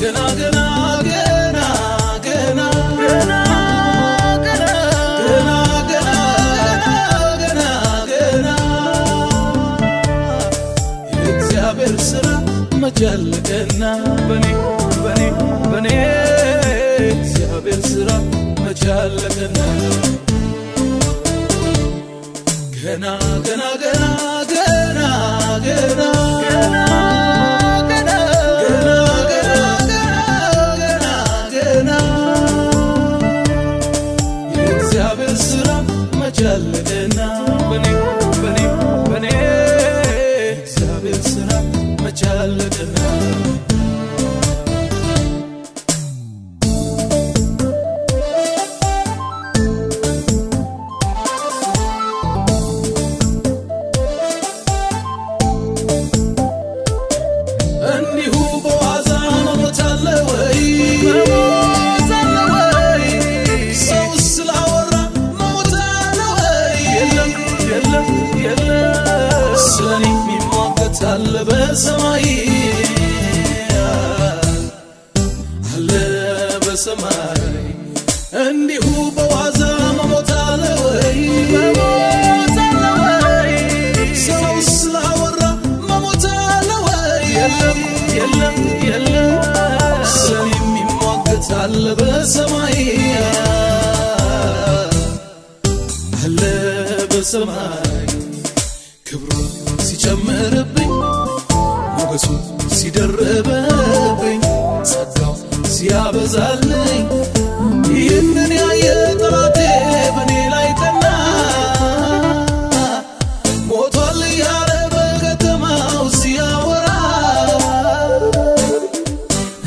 ገና ገና ገና መቼ አለቀና በኔ በኔ በኔ አለቀና ገና ገና ገና ገና चलना بسمعي على بسمعي اني هو بوازا مموت على وي مموت على وي سوس لهورا يلم يلم يلم سليم سيجمر ሞገሱ ሲደርብብኝ ጸጋው ሲያበዛልኝ ይህንን ያየ ጠላቴ በእኔ ላይ ቀና ሞቷል እያለ በከተማው ሲያወራ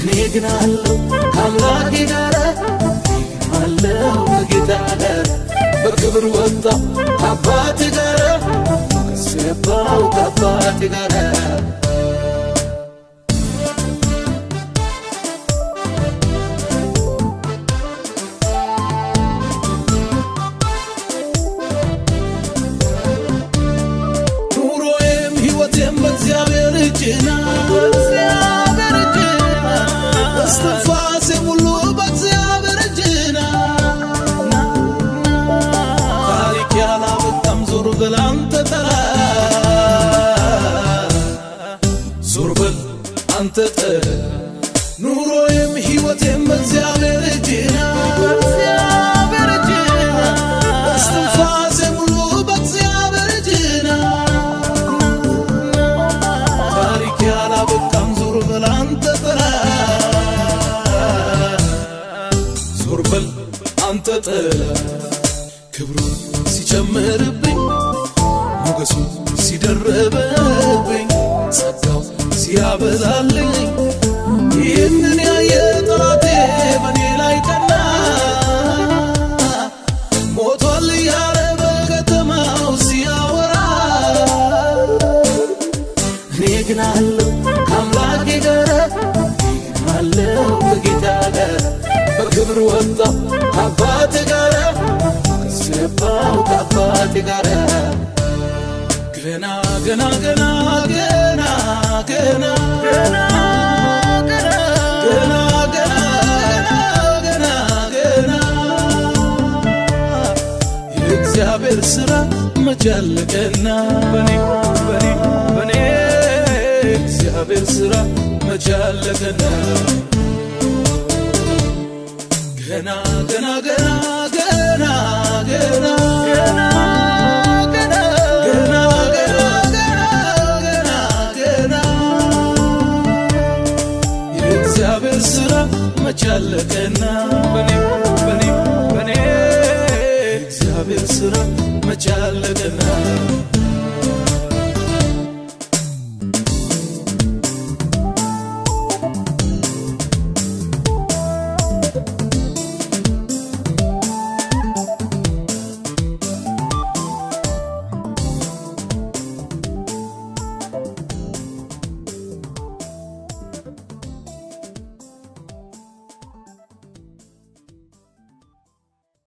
እኔ ግን አለው ከአምላኬ ጋር አለው ከጌታ ጋር በክብር ወጣው ከአባቴ ጋር ገባው ከአባቴ ጋር أنت تلا سربل أنت تلا نورو يم هيوت يم من زيابر جنا زيابر جنا استنفاز ملوبك زيابر جنا تاريك يا لابتام زربل أنت تلا زربل أنت تلا ክብሩን ሲጨምርብኝ ሞገሱ ሲደርብብኝ ጸጋው ሲያበዛልኝ ይህንን ያየ ጠላቴ በእኔ ላይ ቀና ሞቷል እያለ በከተማው ሲያወራ እኔ ግን አለው ከአምላኬ ጋር አለው ከጌታ ጋር በክብር ወጣው ከአባቴ ጋር ሞገስ ገባው ከአባቴ ጋር ገና ገና ገና ገና ገና ገና ስራ መቻለቀና በኔ እግዚአብሔር ስራ መቻለቀና ገና ገና ገና ገና ገና look